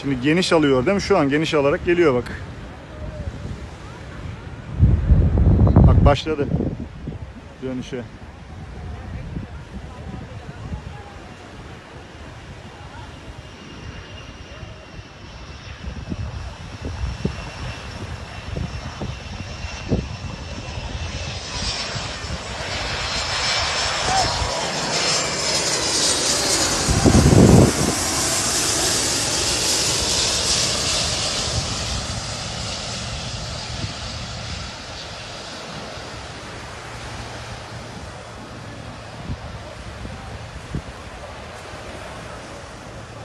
Şimdi geniş alıyor değil mi? Şu an geniş alarak geliyor bak. Bak başladı. Dönüşe.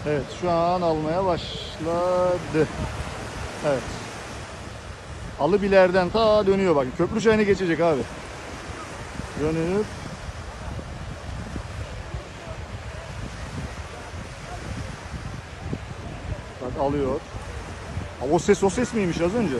Evet şu an almaya başladı. Evet. Alıbilerden ta dönüyor bak. Köprü çayını geçecek abi. Dönüp Bak alıyor. O ses o ses miymiş az önce?